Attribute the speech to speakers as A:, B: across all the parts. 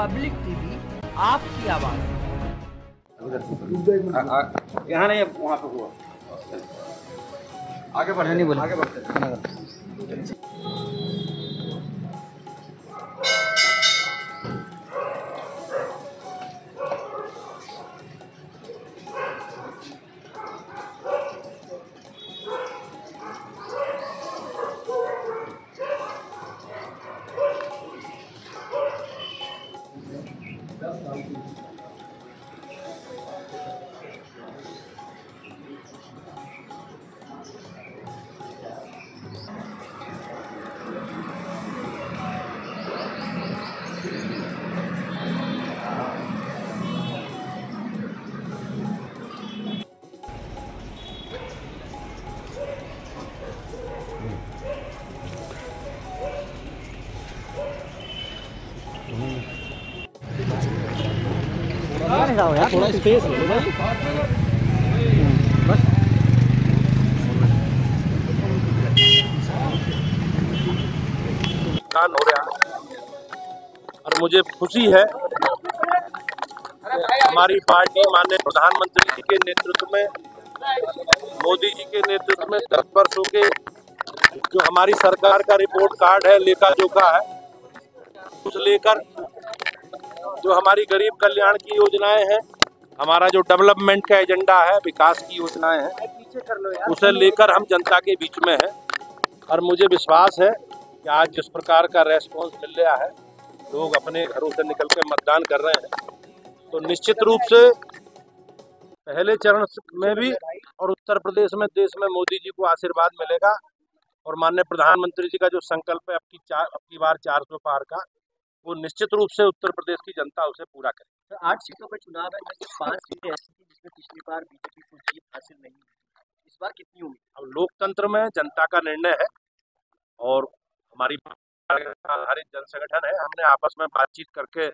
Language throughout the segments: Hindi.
A: पब्लिक टीवी, आपकी आवाज़।
B: यहाँ नहीं वहाँ पे हुआ। आगे बढ़ नहीं बोले आगे बढ़ते
C: That's not
D: good. हो रहा और मुझे खुशी है हमारी पार्टी माननीय प्रधानमंत्री जी के नेतृत्व में, मोदी जी के नेतृत्व में दस वर्षों के जो हमारी सरकार का रिपोर्ट कार्ड है, लेखा जोखा है, उस लेकर जो हमारी गरीब कल्याण की योजनाएँ हैं हमारा जो डेवलपमेंट का एजेंडा है विकास की योजनाएँ हैं उसे लेकर हम जनता के बीच में हैं। और मुझे विश्वास है कि आज जिस प्रकार का रेस्पॉन्स मिल रहा है लोग अपने घरों से निकल कर मतदान कर रहे हैं। तो निश्चित रूप से पहले चरण में भी और उत्तर प्रदेश में देश में मोदी जी को आशीर्वाद मिलेगा। और माननीय प्रधानमंत्री जी का जो संकल्प है अब की चार अब की बार चार सौ पार का वो निश्चित रूप से उत्तर प्रदेश की जनता उसे पूरा करे।
C: तो आठ सीटों पर चुनाव है पाँच सीटें ऐसी थी जिसमें पिछली बार बीजेपी को जीत हासिल नहीं हुई इस बार कितनी उम्मीद
D: अब लोकतंत्र में जनता का निर्णय है और हमारी आधारित जन संगठन है। हमने आपस में बातचीत करके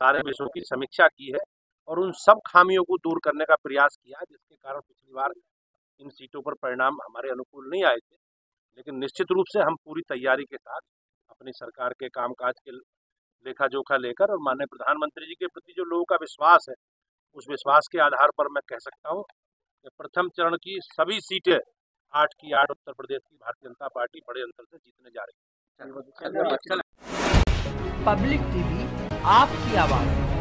D: सारे विषयों की समीक्षा की है और उन सब खामियों को दूर करने का प्रयास किया जिसके कारण पिछली बार इन सीटों पर परिणाम हमारे अनुकूल नहीं आए थे। लेकिन निश्चित रूप से हम पूरी तैयारी के साथ अपनी सरकार के कामकाज के लेखा जोखा लेकर और माननीय प्रधानमंत्री जी के प्रति जो लोगों का विश्वास है उस विश्वास के आधार पर मैं कह सकता हूँ कि प्रथम चरण की सभी सीटें आठ की आठ उत्तर प्रदेश की भारतीय जनता पार्टी बड़े अंतर से जीतने जा रही है।
A: पब्लिक टीवी आपकी आवाज़।